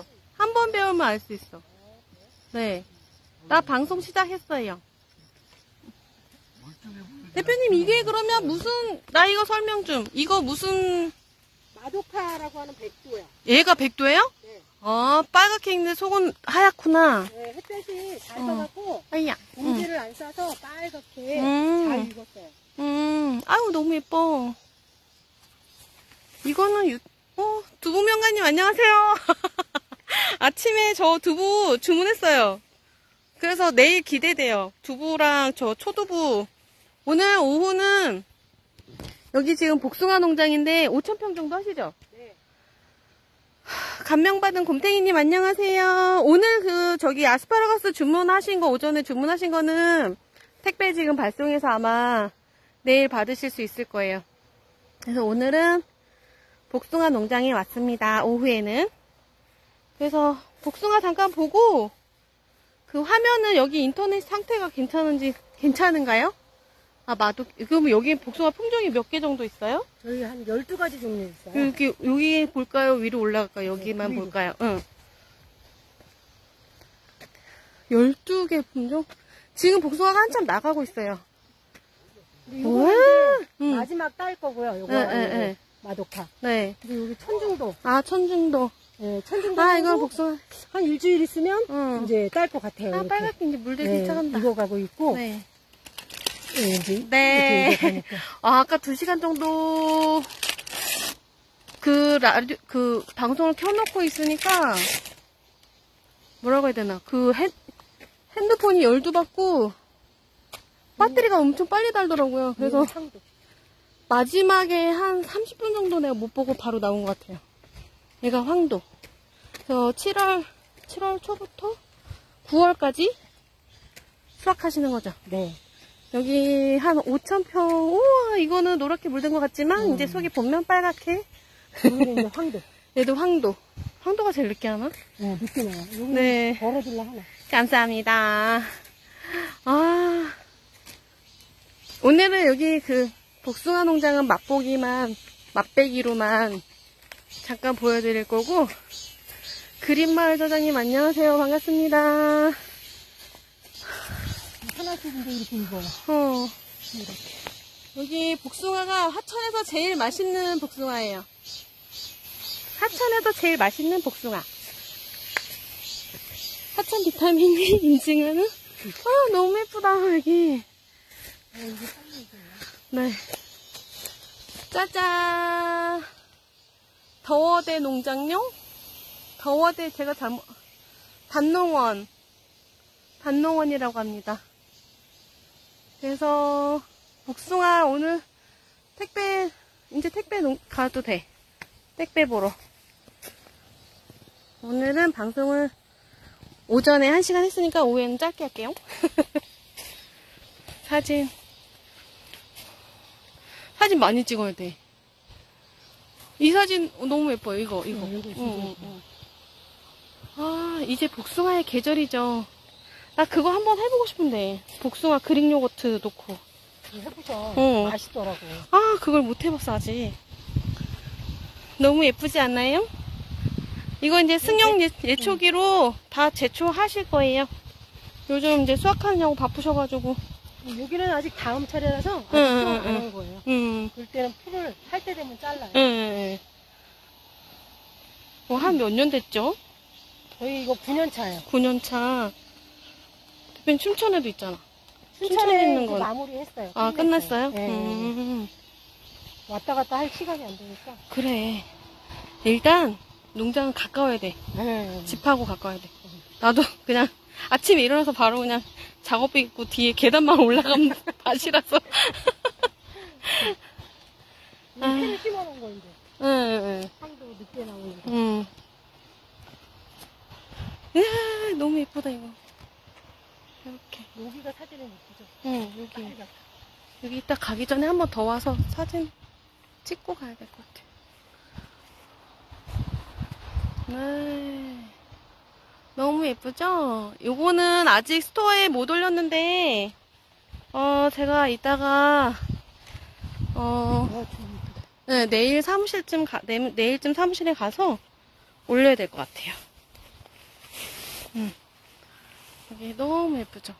있어. 한 번 배우면 알 수 있어. 네. 나 방송 시작했어요. 대표님, 이게 그러면 무슨, 나 이거 설명 좀. 이거 무슨, 마도카라고 하는 백도야. 얘가 백도예요? 네. 어, 빨갛게 있는데 속은 하얗구나. 네, 햇볕이 잘 어. 떠갖고 아이야. 응. 봉지를 안 싸서 빨갛게 음. 잘 익었어요. 음, 아유, 너무 예뻐. 이거는 유, 어, 두부명가님 안녕하세요. 아침에 저 두부 주문했어요. 그래서 내일 기대돼요. 두부랑 저 초두부. 오늘 오후는 여기 지금 복숭아 농장인데 5,000평 정도 하시죠? 네. 감명받은 곰탱이님 안녕하세요. 오늘 그 저기 아스파라거스 주문하신 거 오전에 주문하신 거는 택배 지금 발송해서 아마 내일 받으실 수 있을 거예요. 그래서 오늘은 복숭아 농장에 왔습니다. 오후에는. 그래서 복숭아 잠깐 보고 그 화면은 여기 인터넷 상태가 괜찮은지 괜찮은가요? 아 마도 그럼 여기 복숭아 품종이 몇 개 정도 있어요? 저희 한 12가지 종류 있어요. 여기 여기 볼까요? 위로 올라갈까요? 여기만 네. 볼까요? 응. 12개 품종? 지금 복숭아가 한참 나가고 있어요. 근데 응. 마지막 딸 거고요. 요거 네, 네, 네. 마도카. 네. 그리고 여기 천중도. 아, 천중도. 네, 천중도. 아, 이건 복숭아. 한 일주일 있으면 응. 이제 딸 것 같아요. 아, 이렇게. 빨갛게 이제 물들기 네, 시작한다. 익어가고 있고. 네. 네, 이제 네. 이렇게. 아, 아까 두 시간 정도 그 라디오, 그 방송을 켜놓고 있으니까 뭐라고 해야 되나. 그 핸, 핸드폰이 열도 받고 배터리가 엄청 빨리 달더라고요. 그래서 이거 상도. 마지막에 한 30분 정도 내가 못 보고 바로 나온 것 같아요. 얘가 황도. 그래서 7월, 7월 초부터 9월까지 수확하시는 거죠. 네. 여기 한 5,000평, 우와, 이거는 노랗게 물든 것 같지만, 음. 이제 속이 보면 빨갛게. 여기는 황도. 얘도 황도. 황도가 제일 늦게 하나? 네, 늦게 나요. 네. 벌어질라 하나. 감사합니다. 아, 오늘은 여기 그 복숭아 농장은 맛보기만, 맛배기로만 잠깐 보여드릴 거고, 그린마을 사장님 안녕하세요. 반갑습니다. 하나씩 이제 이렇게 익어요. 어, 이렇게. 여기 복숭아가 하천에서 제일 맛있는 복숭아예요. 하천에서 제일 맛있는 복숭아. 하천 비타민이 인증하는? 아, 너무 예쁘다, 여기. 익어요. 네. 짜잔. 더워대 농장용? 더워대 제가 잘못, 단농원. 단농원이라고 합니다. 그래서, 복숭아 오늘 택배, 이제 택배 농, 가도 돼. 택배 보러. 오늘은 방송을 오전에 1시간 했으니까 오후에는 짧게 할게요. 사진. 사진 많이 찍어야 돼. 이 사진 너무 예뻐요. 이거, 이거. 네, 이거 예뻐요. 응. 아, 이제 복숭아의 계절이죠. 나 그거 한번 해보고 싶은데. 복숭아 그릭 요거트 넣고. 해보셔. 응. 맛있더라고. 아, 그걸 못 해봤어, 아직. 너무 예쁘지 않나요? 이거 이제 승용 예, 예초기로 다 제초하실 거예요. 요즘 이제 수확하느냐고 바쁘셔가지고. 여기는 아직 다음 차례라서 아직 응, 응, 안 응. 한 거예요. 음, 그럴 때는 풀을 할 때 되면 잘라요. 예, 예. 어, 한몇 년 됐죠? 저희 이거 9년 차예요. 9년 차. 대표님 춘천에도 있잖아. 춘천에 춘천에 있는 건. 마무리했어요. 아, 끝났어요? 네. 음, 왔다 갔다 할 시간이 안 되니까. 그래. 일단, 농장은 가까워야 돼. 네. 집하고 가까워야 돼. 나도 그냥 아침에 일어나서 바로 그냥 작업복 입고 뒤에 계단만 올라가면 밭이라서. 이거 캔을 심어놓은 거 이제. 응, 응, 향도 늦게. 응. 이야, 너무 예쁘다, 이거. 이렇게. 여기가 사진은 예쁘죠. 응, 여기. 빨갛다. 여기 이따 가기 전에 한 번 더 와서 사진 찍고 가야 될 것 같아. 네. 너무 예쁘죠? 요거는 아직 스토어에 못 올렸는데, 어, 제가 이따가, 어. 네, 내일 사무실쯤 가, 내, 내일쯤 사무실에 가서 올려야 될 것 같아요. 여기 너무 예쁘죠?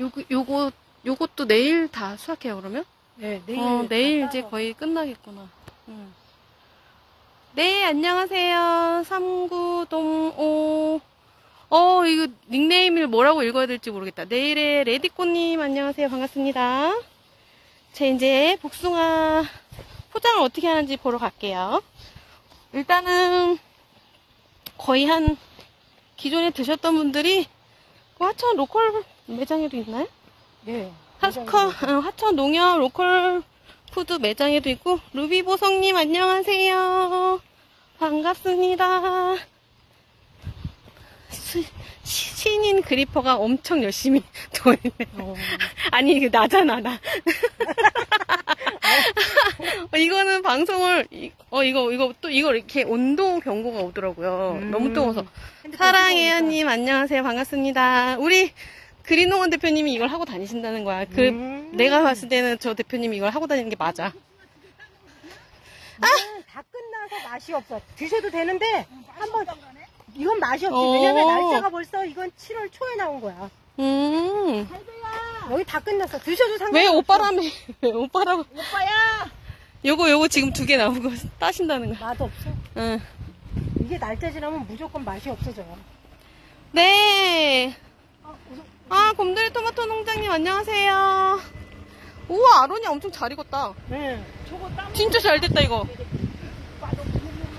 요거, 요거, 요것도 내일 다 수확해요, 그러면? 네, 내일. 어, 내일 다 이제. 거의 끝나겠구나. 응. 네, 안녕하세요. 삼구동오. 어, 이거 닉네임을 뭐라고 읽어야 될지 모르겠다. 내일의 레디꼬님, 안녕하세요. 반갑습니다. 제 이제 복숭아 포장을 어떻게 하는지 보러 갈게요. 일단은 거의 한 기존에 드셨던 분들이 그 하천 로컬 매장에도 있나요? 네. 하스커, 어, 하천 농협 로컬 푸드 매장에도 있고, 루비보성님 안녕하세요. 반갑습니다. 시- 시- 신인 그리퍼가 엄청 열심히 도했네. 어, 아니, 이거 나잖아, 나. 어, 이거는 방송을, 이- 어, 이거, 이거, 또, 이거 이렇게 온도 경고가 오더라고요. 음. 너무 뜨거워서. 사랑해요님, 안녕하세요. 반갑습니다. 우리 그린농원 대표님이 이걸 하고 다니신다는 거야. 그, 음. 내가 봤을 때는 저 대표님이 이걸 하고 다니는 게 맞아. 이거는 다 끝나서 맛이 없어. 드셔도 되는데 한번 이건 맛이 없지. 어. 왜냐면 날짜가 벌써 이건 7월 초에 나온 거야. 음. 여기 다 끝났어. 드셔도 상관없어. 왜 오빠라며, 왜 오빠라고. 오빠야. 요거, 요거 지금 두 개 나온 거 따신다는 거야. 맛 없어. 응. 이게 날짜 지나면 무조건 맛이 없어져요. 네. 아, 곰돌이 토마토 농장님 안녕하세요. 우와, 아론이 엄청 잘 익었다. 네. 저거 땀 진짜 잘 됐다, 이거.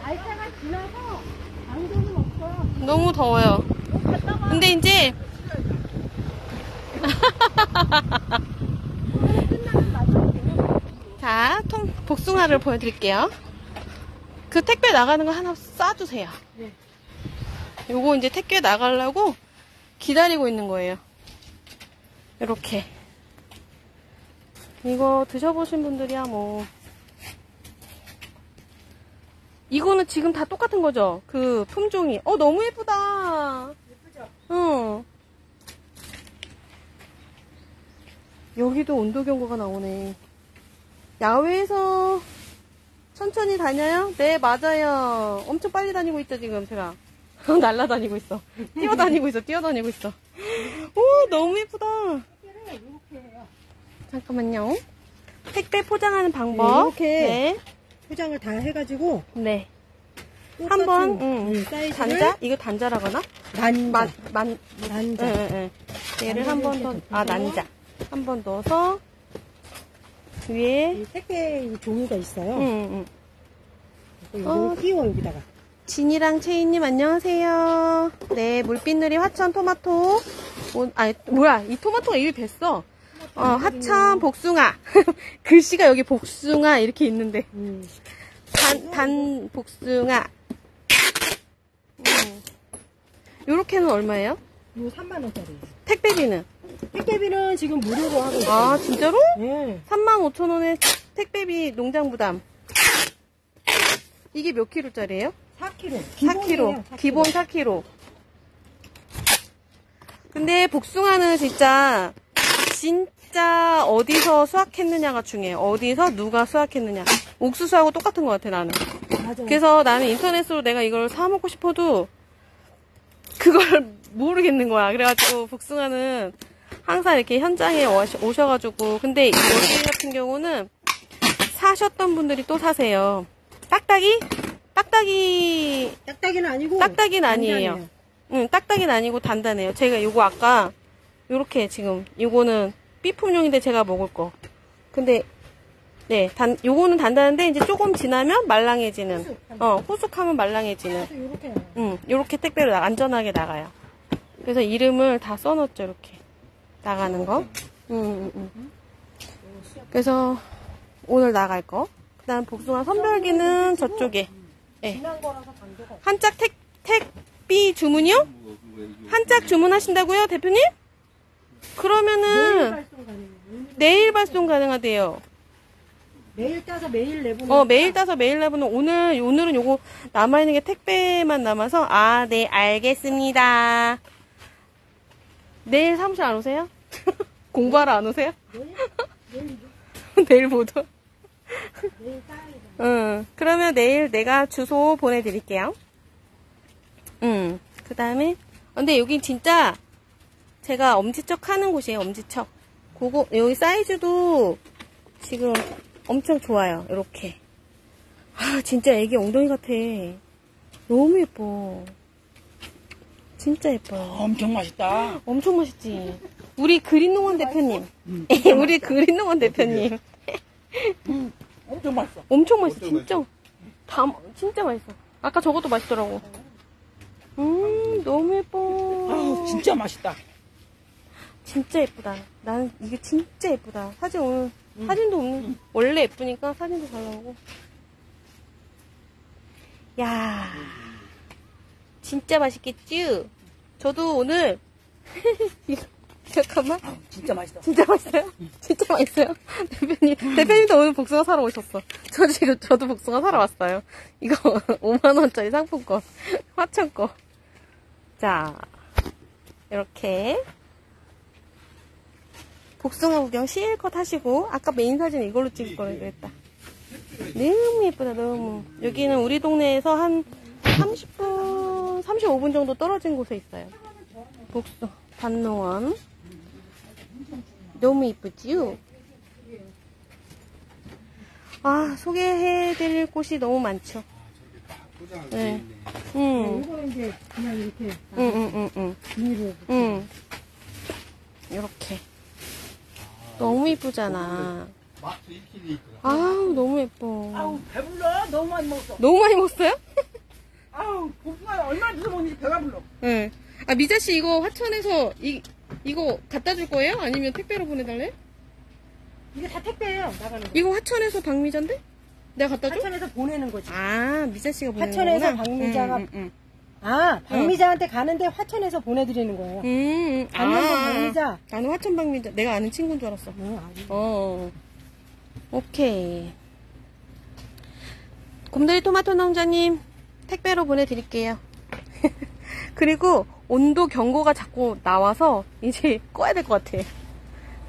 날짜가 지나서 안정은 없어. 너무 더워요. 근데 이제. 자, 통, 복숭아를 보여드릴게요. 그 택배 나가는 거 하나 싸주세요. 네. 요거 이제 택배 나가려고 기다리고 있는 거예요. 이렇게. 이거 드셔보신 분들이야, 뭐. 이거는 지금 다 똑같은 거죠? 그 품종이. 어, 너무 예쁘다. 예쁘죠? 응. 여기도 온도 경고가 나오네. 야외에서 천천히 다녀요? 네, 맞아요. 엄청 빨리 다니고 있죠, 지금 제가. 날라다니고 있어. 뛰어다니고 있어, 뛰어다니고 있어. 오, 너무 예쁘다. 잠깐만요. 택배 포장하는 방법. 네, 이렇게. 네. 포장을 다 해가지고 네. 똑같은, 한 번, 응. 음, 사이즈를 단자? 이거 단자라거나? 난 만, 만, 난자. 응, 응, 응. 얘를 한 번 더, 아, 난자. 한 번 넣어서, 위에, 이 택배 이 종이가 있어요. 응, 응, 응. 이거 어. 끼워 여기다가. 진이랑 채이님 안녕하세요. 네, 물빛누리 화천 토마토. 오, 아, 뭐야, 이 토마토가 이미 뱄어. 어, 화천 복숭아. 글씨가 여기 복숭아 이렇게 있는데. 음. 단, 단 복숭아. 음. 요렇게는 얼마예요? 요 3만 원짜리. 택배비는? 택배비는 지금 무료로 하고 있어요. 아, 진짜로? 네. 35,000원에 택배비 농장 부담. 이게 몇 킬로짜리예요? 4kg. 4kg. 기본 4kg. 근데 복숭아는 진짜 진짜 어디서 수확했느냐가 중요해요. 어디서 누가 수확했느냐. 옥수수하고 똑같은 것 같아 나는. 맞아. 그래서 나는 인터넷으로 내가 이걸 사 먹고 싶어도 그걸 모르겠는 거야. 그래가지고 복숭아는 항상 이렇게 현장에 오셔- 오셔가지고 근데 여기 같은 경우는 사셨던 분들이 또 사세요. 딱딱이? 딱딱이 딱딱이는 아니고. 딱딱이는 아니에요. 응, 딱딱이는 아니고 단단해요. 제가 요거 아까 요렇게 지금 요거는 B품용인데 제가 먹을 거. 근데 네, 단 요거는 단단한데 이제 조금 지나면 말랑해지는. 후숙. 어, 후숙하면 말랑해지는. 그래서 이렇게. 응, 요렇게 택배로 나- 안전하게 나가요. 그래서 이름을 다 써놓죠, 이렇게. 나가는 거. 응, 응, 응. 그래서 오늘 나갈 거. 그 다음 복숭아 선별기는 저쪽에. 네. 지난 거라서 강도가. 한짝 택, 택비 주문이요? 한 짝 주문하신다고요, 대표님? 내일 그러면은 발송 가능해요. 내일 발송 가능하대요. 매일 따서 매일 내보내. 어, 매일 따서 매일 내보는 오늘, 오늘은 요거 남아있는 게 택배만 남아서, 아, 네, 알겠습니다. 내일 사무실 안 오세요? 공부하러 안 오세요? 내일, 내일 못 오. 내일 따야 돼. 응. 그러면 내일 내가 주소 보내드릴게요. 응. 그 다음에, 근데 여긴 진짜 제가 엄지척 하는 곳이에요, 엄지척. 그거, 여기 사이즈도 지금 엄청 좋아요, 이렇게. 아, 진짜 애기 엉덩이 같아. 너무 예뻐. 진짜 예뻐요. 엄청 맛있다. 엄청 맛있지. 우리 그린농원 대표님. 우리 그린농원 대표님. 엄청 맛있어. 엄청 맛있어, 진짜. 다, 진짜 맛있어. 아까 저것도 맛있더라고. 음, 너무 예뻐. 아우, 진짜 맛있다. 진짜 예쁘다. 나는 이게 진짜 예쁘다. 사진 오늘, 사진도 없는, 원래 예쁘니까 사진도 잘 나오고. 야 진짜 맛있겠지? 저도 오늘, 잠깐만. 아우, 진짜 맛있어. 진짜 맛있어요? 진짜 맛있어요? 대표님, 대표님도 오늘 복숭아 사러 오셨어. 저 지금, 저도 복숭아 사러 왔어요. 이거 5만원짜리 상품권. 화천 거. 자, 이렇게. 복숭아 구경 실컷 하시고, 아까 메인 사진 이걸로 찍을 걸 그랬다. 너무 예쁘다, 너무. 여기는 우리 동네에서 한 30분, 35분 정도 떨어진 곳에 있어요. 복숭, 단농원. 너무 이쁘지요? 아, 소개해드릴 곳이 너무 많죠. 네. 응, 이거 이제 그냥 이렇게 응, 응, 응, 응. 비닐을 응. 이렇게. 너무 이쁘잖아. 마트 1kg 있더라. 아우, 너무 예뻐. 아우, 배불러. 너무 많이 먹었어. 너무 많이 먹었어요? 아우, 복숭아 얼마나 주워 먹는지 배가 불러. 응. 아, 미자 씨 이거 화천에서 이, 이거 갖다 줄 거예요? 아니면 택배로 보내달래? 이게 다 택배예요 나가는 거. 이거 화천에서 박미자인데? 내가 갖다 줘? 하천에서 보내는 거지. 아, 미자 씨가 보내는 화천에서 거구나. 박미자가 응, 응, 아 박미자한테 가는데 화천에서 보내드리는 거예요. 응. 음, 강남도 박미자. 나는 화천 박미자. 내가 아는 친구인 줄 알았어. 응, 아니. 어. 오케이. 곰돌이 토마토 농자님, 택배로 보내드릴게요. 그리고 온도 경고가 자꾸 나와서 이제 꺼야 될 것 같아.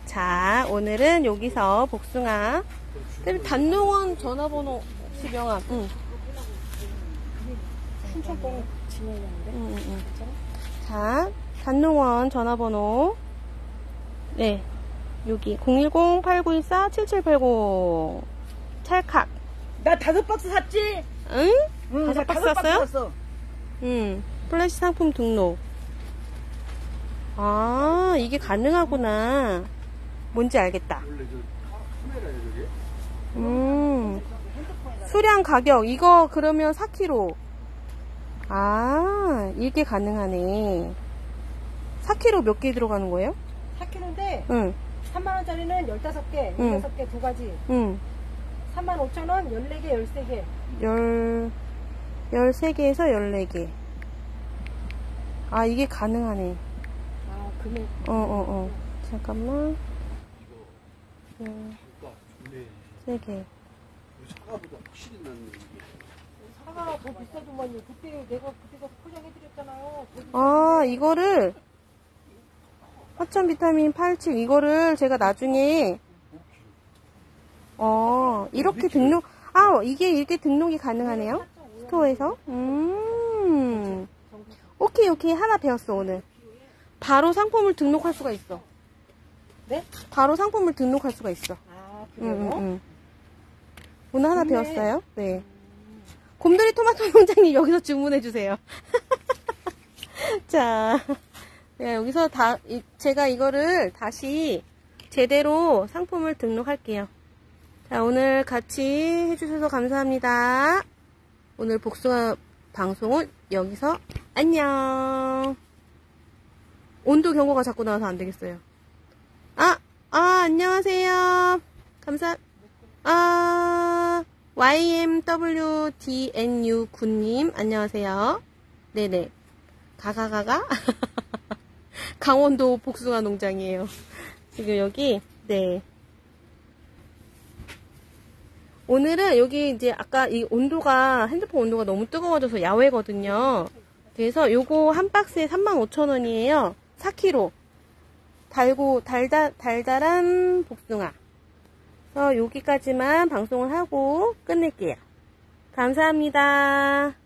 자, 오늘은 여기서 복숭아. 그다음에 단농원 전화번호 혹시 명함. 응. 신촌공 진행하는데. 응, 응, 응. 자, 단농원 전화번호. 네. 여기 010-8914-7780. 찰칵. 나 다섯 박스 샀지? 응? 응, 다섯 나 박스 샀어요? 샀어. 응. 플래시 상품 등록. 아, 이게 가능하구나. 뭔지 알겠다. 음. 수량 가격, 이거 그러면 4kg. 아, 이게 가능하네. 4kg 몇 개 들어가는 거예요? 4kg인데 응, 3만원짜리는 15개, 응. 16개 두 가지. 응. 3만 5천원, 14개, 13개. 열, 13개에서 14개. 아, 이게 가능하네. 아, 금액. 어, 어, 어. 잠깐만. 그러니까 좋네. 3개. 사과보다 확실히 낫네. 이게. 사과가 더 비싸더만요. 그때 내가 그때가 포장해드렸잖아요. 아, 이거를, 화천 비타민 87, 이거를 제가 나중에, 어, 이렇게 등록, 아, 이게 이렇게 등록이 가능하네요? 스토어에서? 음. 오케이, 오케이. 하나 배웠어, 오늘. 바로 상품을 등록할 수가 있어. 네? 바로 상품을 등록할 수가 있어. 아, 그래요? 응. 오늘 하나 좋네. 배웠어요? 네. 곰돌이 토마토 농장님 여기서 주문해주세요. 자, 네, 여기서 다, 이- 제가 이거를 다시 제대로 상품을 등록할게요. 자, 오늘 같이 해주셔서 감사합니다. 오늘 복숭아 방송은 여기서 안녕. 온도 경고가 자꾸 나와서 안 되겠어요. 아, 아, 안녕하세요. 감사, 아, YMWDNU 군님, 안녕하세요. 네네. 가가가가? 강원도 복숭아 농장이에요. 지금 여기, 네. 오늘은 여기 이제 아까 이 온도가, 핸드폰 온도가 너무 뜨거워져서 야외거든요. 그래서 요거 한 박스에 35,000원이에요. 4kg. 달고, 달다, 달달한 복숭아. 그래서 여기까지만 방송을 하고 끝낼게요. 감사합니다.